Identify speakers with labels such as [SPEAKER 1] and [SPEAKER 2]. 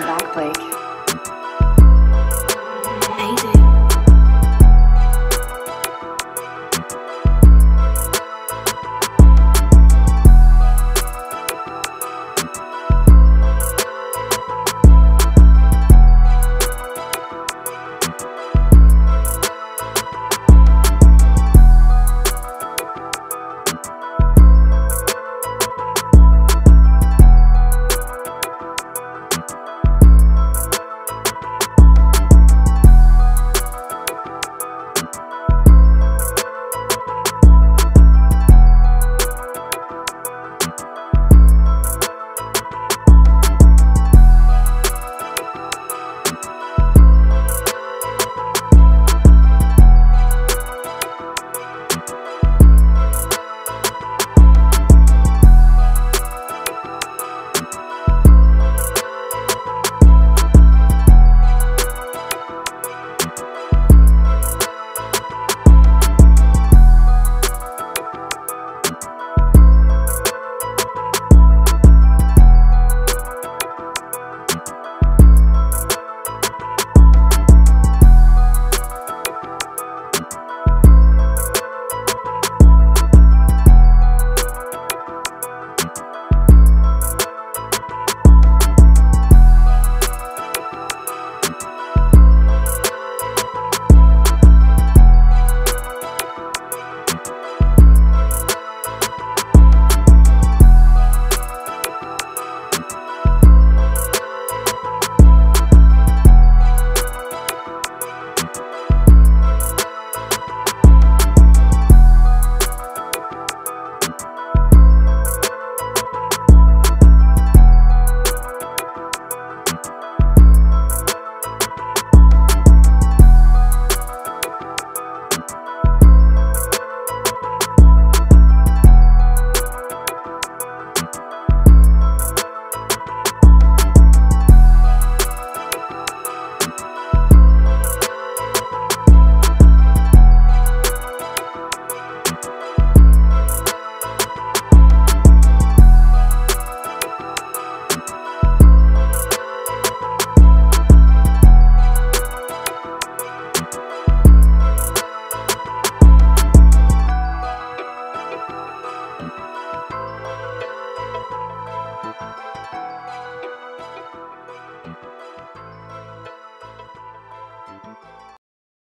[SPEAKER 1] Welcome back, Blake.